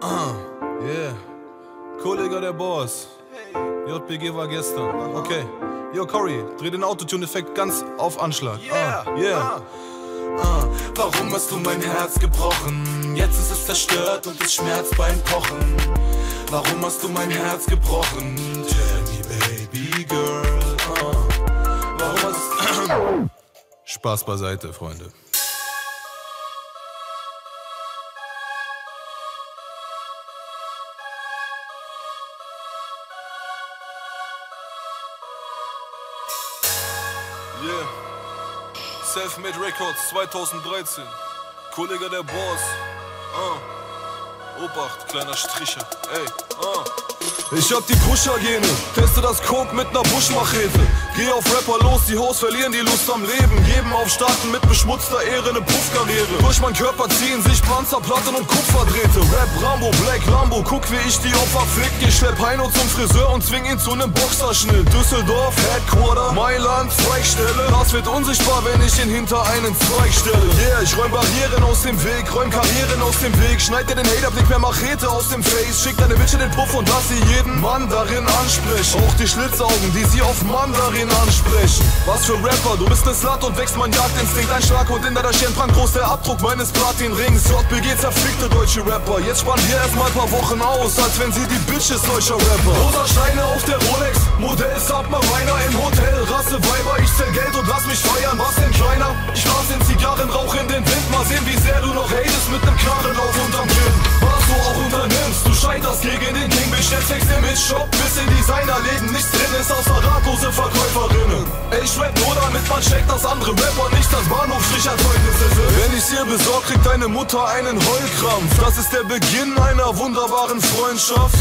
Ah, yeah. Kollege der Boss. JPG war gestern. Okay. Yo, Cory, dreh den Autotune-Effekt ganz auf Anschlag. Yeah. Ah, yeah. Ah, warum hast du mein Herz gebrochen? Jetzt ist es zerstört und es schmerzt beim Pochen. Warum hast du mein Herz gebrochen? Tell me, baby girl. Ah, warum hast du... Spaß beiseite, Freunde. Yeah. Selfmade Records 2013. Kollege der Boss. Ah. Obacht, kleiner Stricher. Ey, ah. Ich hab die Pusher-Gene, teste das Coke mit ner Buschmachete. Geh auf Rapper los, die Hoes verlieren die Lust am Leben. Geben auf Starten mit beschmutzter Ehre ne Puffkarriere. Durch mein Körper ziehen sich Panzerplatten und Kupferdrähte. Rap Rambo, Black Lambo, guck wie ich die Opfer fick. Ich schlepp Heino zum Friseur und zwing ihn zu nem Boxerschnitt. Düsseldorf, Headquarter, Mailand, Zweigstelle. Das wird unsichtbar, wenn ich ihn hinter einen Zweig stelle. Yeah, ich räum Barrieren aus dem Weg, räum Karrieren aus dem Weg. Schneid dir den Haterblick per Machete aus dem Face. Schick deine Bitch in den Puff und lass sie jeden Mann darin ansprechen. Auch die Schlitzaugen, die sie auf Mandarin ansprechen. Was für Rapper, du bist ne Slut und wächst mein Jagdinstinkt. Ein Schlaghund in Stirn, prangt groß der Abdruck meines Platinrings. JBG zerfickte deutsche Rapper. Jetzt spannen wir erstmal paar Wochen aus, als wenn sie die Bitches solcher Rapper. Rosa Steine auf der Rolex, Modell Submariner im Hotel. Rasse Weiber, ich zähl Geld und lass mich feiern. Was denn kleiner? Ich blas den Zigarrenrauch in den Wind. Mal sehen, wie sehr Mit Shop bis in Designerläden. Nichts drin ist außer ratlose Verkäuferinnen. Ey, ich rap nur damit man checkt, dass andere Rapper nicht das Bahnhofstricherzeugnisse sind. Wenn ich's ihr besorg, kriegt deine Mutter einen Heulkrampf. Das ist der Beginn einer wunderbaren Freundschaft.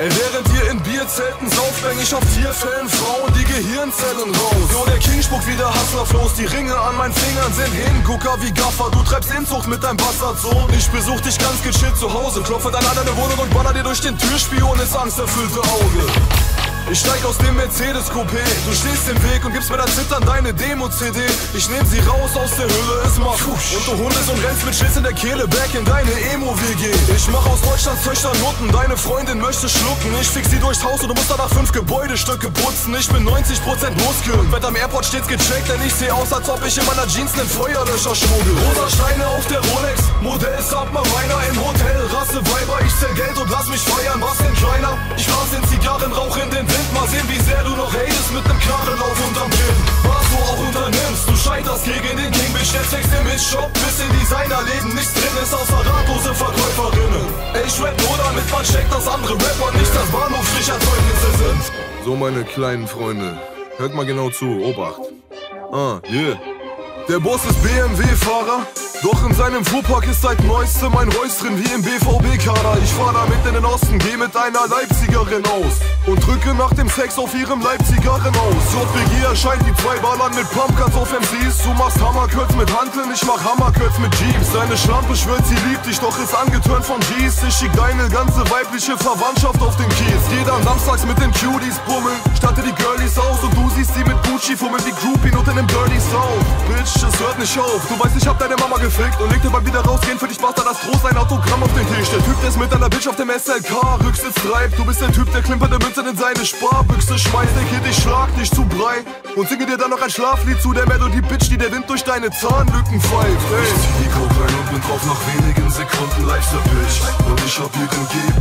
Ey, während ihr in Bierzelten sauft, bäng ich auf Tierfällen Frauen die Gehirnzellen raus. Jo, der King spuckt wieder Hustlerflows. Die Ringe an meinen Fingern sind Hingucker wie Gaffer. Du treibst Inzucht mit deinem Bastardsohn. Ich besuch dich ganz gechillt zu Hause. Klopfe dann an deine Wohnung und baller dir durch den Türspion ins angsterfüllte Auge. Ich steig aus dem Mercedes Coupé, du stehst im Weg und gibst mir dann zittern deine Demo-CD. Ich nehm sie raus aus der Hülle, es macht. Und du hundest und rennst mit Schiss in der Kehle back in deine Emo-WG. Ich mach aus Deutschlands Töchtern Nutten, deine Freundin möchte schlucken. Ich fix sie durchs Haus und du musst danach fünf Gebäudestücke putzen. Ich bin 90% Muskeln, werd am Airport stets gecheckt, denn ich seh aus, als ob ich in meiner Jeans nen Feuerlöscher schmuggel. Rosa Steine auf der Rolex, Modell Submariner im Hotel. Rasse Weiber, ich zähl Geld und lass mich feiern. Knarrenlauf unterm Kinn. Was du auch unternimmst, du scheiterst gegen den King. Bestellst Texte mit Shop bis in Designerläden. Nichts drin ist außer ratlose Verkäuferinnen. Ich rap nur damit man checkt, dass andere Rapper nicht das Bahnhofstricherzeugnisse sind. So, meine kleinen Freunde, hört mal genau zu, Obacht. Ah, yeah. Der Boss ist BMW-Fahrer, doch in seinem Fuhrpark ist seit neuestem ein drin wie im BVB-Kader. Ich fahr damit in den Osten, geh mit einer Leipzigerin aus und drücke nach dem Sex auf ihrem Leipzigerin aus. JBG erscheint die zwei Ballern mit Pumpguns auf MCs. Du machst Hammerkürz mit Hanteln, ich mach Hammerkürz mit Jeeps. Deine Schlampe schwört, sie liebt dich, doch ist angetörnt von G's. Ich schick deine ganze weibliche Verwandtschaft auf den Kies. Dann samstags mit den Cuties bummeln, statte die Girlies aus und du siehst sie mit Gucci fummeln wie Groupie South. Bitch, es hört nicht auf. Du weißt, ich hab deine Mama gefickt und legte beim wieder rausgehen für dich macht er das Trost ein Autogramm auf den Tisch. Der Typ, der ist mit deiner Bitch auf dem SLK Rücksitz treibt. Du bist der Typ, der klimperte Münzen in seine Sparbüchse schmeißt. Der Kind, ich schlag dich zu Brei und singe dir dann noch ein Schlaflied zu der Melodie, Bitch, die der Wind durch deine Zahnlücken pfeift. Ey. Ich zieh die Coke rein und bin drauf nach wenigen Sekunden live der Bitch Und ich hab ihren G-Punkt gefunden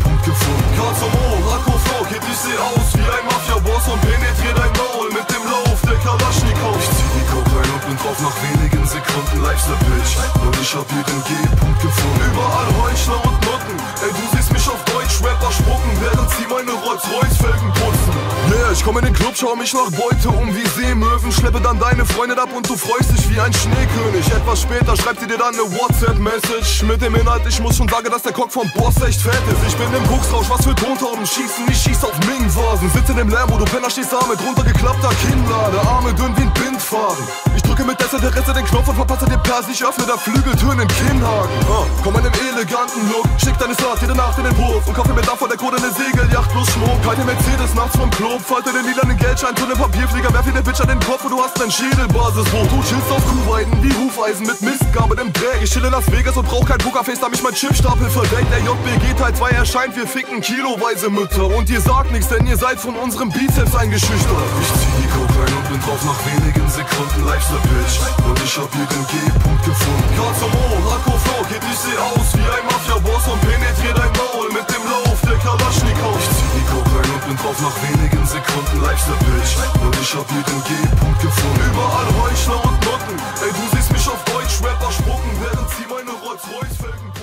meine Rolls-Royce-Felgen putzen. Yeah, ich komm in den Club, schau mich nach Beute um wie Seemöwen, schleppe dann deine Freundin ab und du freust dich wie ein Schneekönig. Etwas später schreibt sie dir dann eine WhatsApp-Message mit dem Inhalt, ich muss schon sagen, dass der Cock vom Boss echt fett ist. Ich bin im Buchsrausch, was für Tontauben schießen, ich schieß auf Ming-Vasen. Sitze in dem Lambo, du Penner stehst da mit runtergeklappter Kinnlade, Arme dünn wie ein Bindfaden. Drücke mit Desinteresse den Knopf und verpasse den Pers, ich öffne der Flügeltüren in Kinnhagen. Ah, komm in einem eleganten Look, schick deine Start jede Nacht in den Wurf und kaufe mir davon der Code eine Segelyacht plus Schmuck. Keine Mercedes nachts vom Club, fall wollte den lilanen Geldschein, zu nem Papierflieger, werf dir den Bitch an den Kopf und du hast nen Schädelbasisbruch. Du chillst auf Kuhweiden wie Hufeisen mit Mistgabe im Drag. Ich chill in Las Vegas und brauch kein Pokerface, da mich mein Chipstapel verdeckt. Der JBG Teil 2 erscheint, wir ficken kiloweise Mütter. Und ihr sagt nichts, denn ihr seid von unserem Bizeps eingeschüchtert. Ich zieh rein und bin drauf nach wenigen Sekunden Life's a Bitch Und ich hab hier den G-Punkt gefunden. Grad zum Ohren, Akku Flow, Kid, ich seh aus wie ein Mafia-Boss Und penetrier dein Maul mit dem Lauf der Kalaschnikow. Ich zieh die Coke rein und bin drauf nach wenigen Sekunden Life's a Bitch Und ich hab hier den G-Punkt gefunden. Überall Heuchler und Noten Ey, du siehst mich auf Deutsch, Rapper spucken Während sie meine Rolls-Royce-Felgen